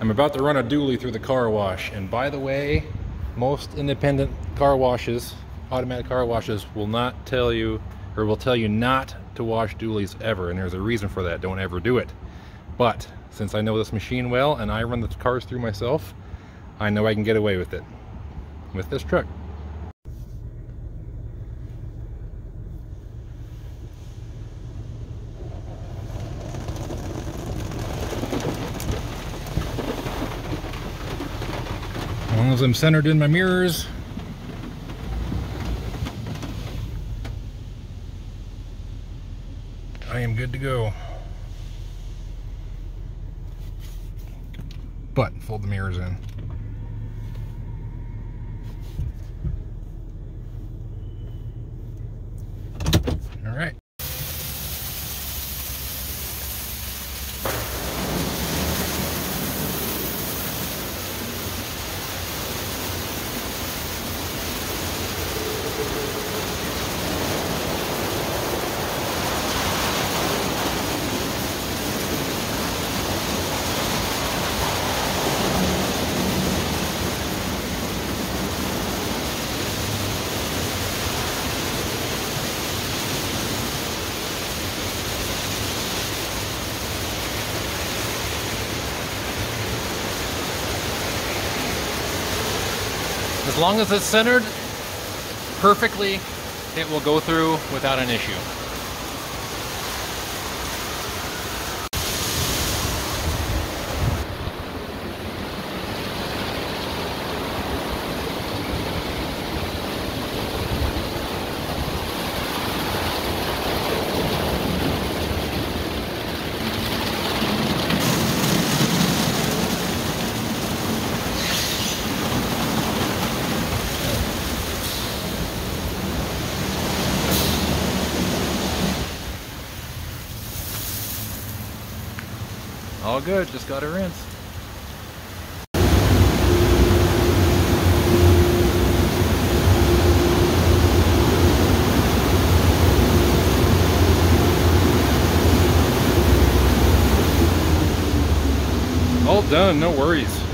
I'm about to run a dually through the car wash. And by the way, most independent car washes, automatic car washes, will not tell you or will tell you not to wash dualies ever. And there's a reason for that. Don't ever do it. But since I know this machine well and I run the cars through myself, I know I can get away with it with this truck. Long as I'm centered in my mirrors, I am good to go. But fold the mirrors in. All right. As long as it's centered perfectly, it will go through without an issue. All good, just got to rinse. All done, no worries.